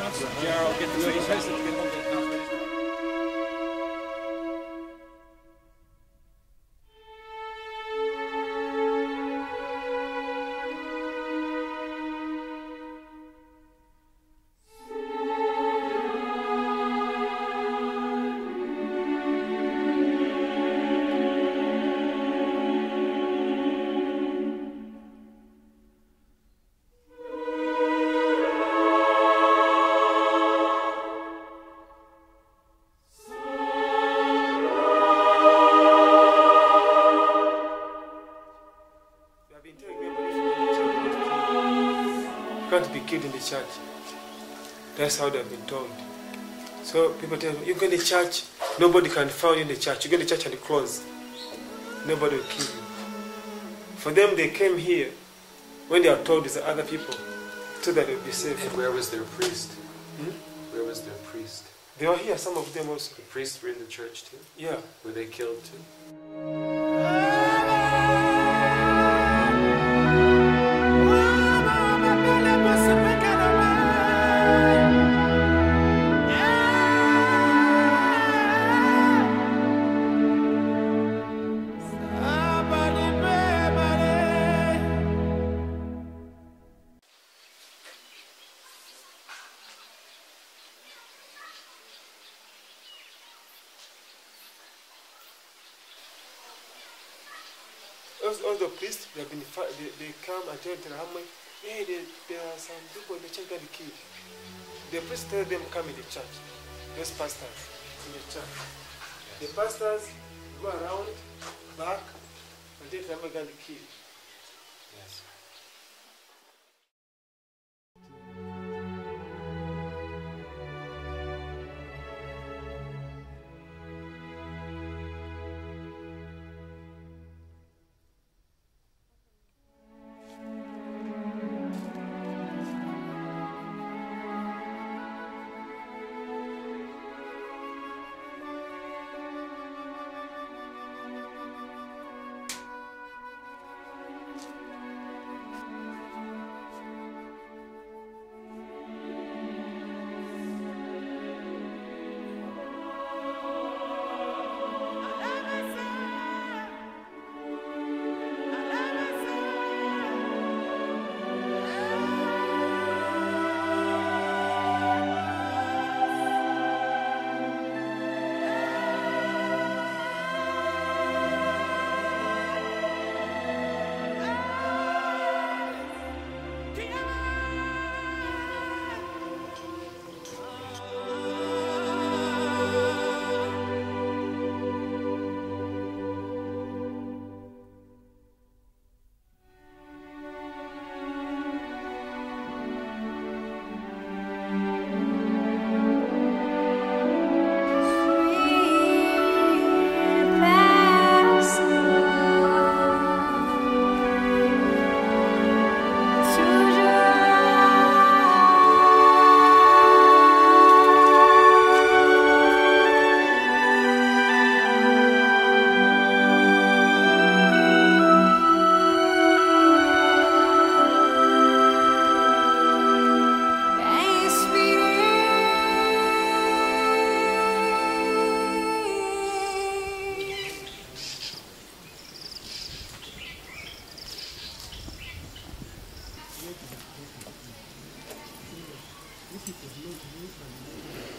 Once Gerald get the face can't be killed in the church. That's how they've been told. So people tell me, you go to church, nobody can find you in the church. You go to church and close. Nobody will kill you. For them, they came here when they are told the other people so that they'll be safe. And where was their priest? Hmm? Where was their priest? They were here, some of them also. The priests were in the church too? Yeah. Were they killed too? All, all the priests, they, have been, they, they come and tell them, hey, there, there are some people in the church that killed. The priests tell them come in the church, those pastors in the church. The pastors go around, back, and tell going to People pas du tout.